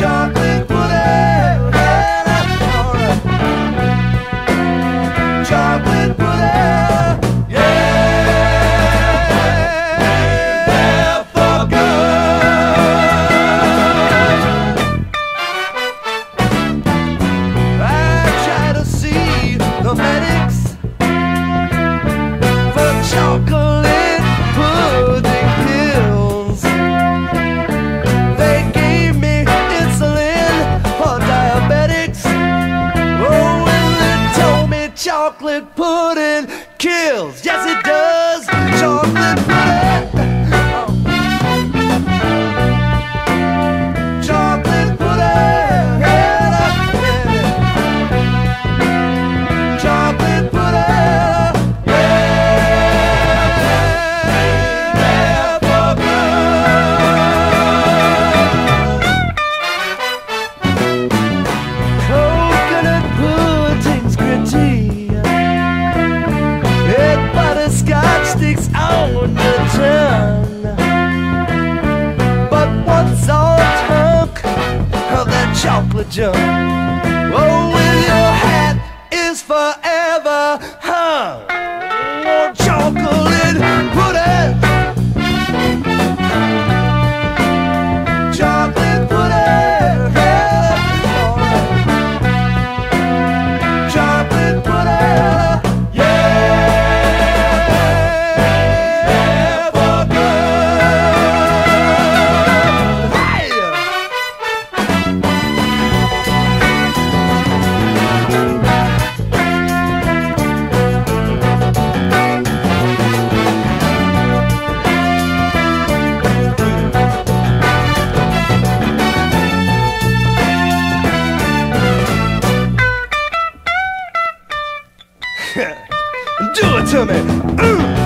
job. chocolate pudding kills. Yes, it does. the. But what's all talk of that chocolate junk? Do it to me.